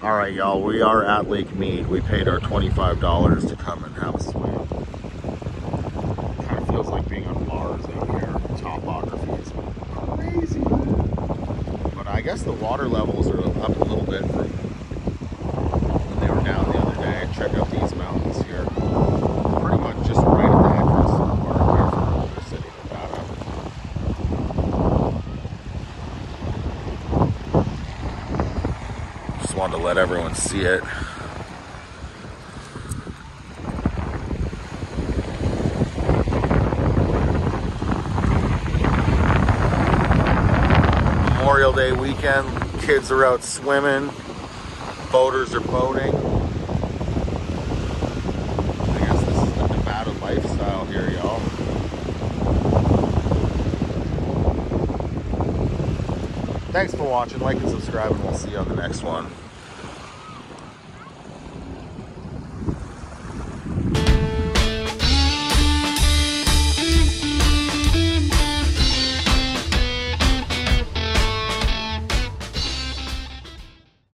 All right, y'all, we are at Lake Mead. We paid our $25 to come and have a swim. Kind of feels like being on Mars out here. Topography is crazy. But I guess the water levels are up wanted to let everyone see it. Memorial Day weekend, kids are out swimming, boaters are boating. I guess this is the Nevada lifestyle here, y'all. Thanks for watching, like and subscribe, and we'll see you on the next one.